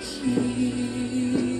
here.